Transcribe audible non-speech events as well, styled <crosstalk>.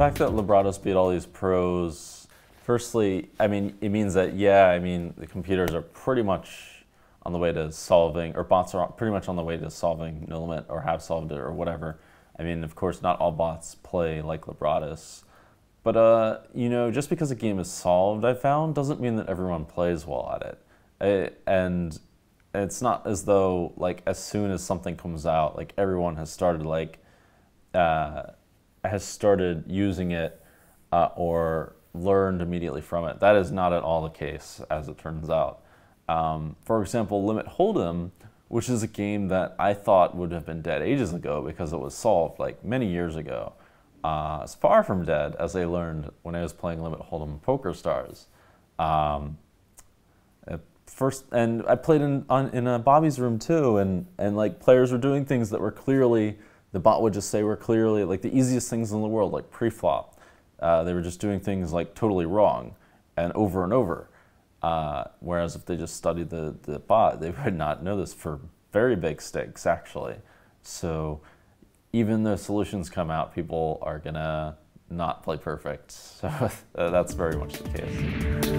fact that Libratus beat all these pros, firstly, I mean, it means that, yeah, I mean, the computers are pretty much on the way to solving, or bots are pretty much on the way to solving no limit or have solved it or whatever. I mean, of course, not all bots play like Libratus. But, uh, you know, just because a game is solved, I found, doesn't mean that everyone plays well at it. I, and it's not as though, like, as soon as something comes out, like, everyone has started, like, uh, has started using it uh, or learned immediately from it. That is not at all the case, as it turns out. Um, for example, Limit Hold'em, which is a game that I thought would have been dead ages ago because it was solved like many years ago. Uh, far from dead, as I learned when I was playing Limit Hold'em PokerStars. Um, first, and I played in on, in a Bobby's room too, and and like players were doing things that were clearly the bot would just say we're clearly like the easiest things in the world, like pre-flop. Uh, they were just doing things like totally wrong and over and over. Uh, whereas if they just studied the, the bot, they <laughs> would not know this for very big stakes, actually. So even though solutions come out, people are gonna not play perfect. <laughs> So that's very much the case.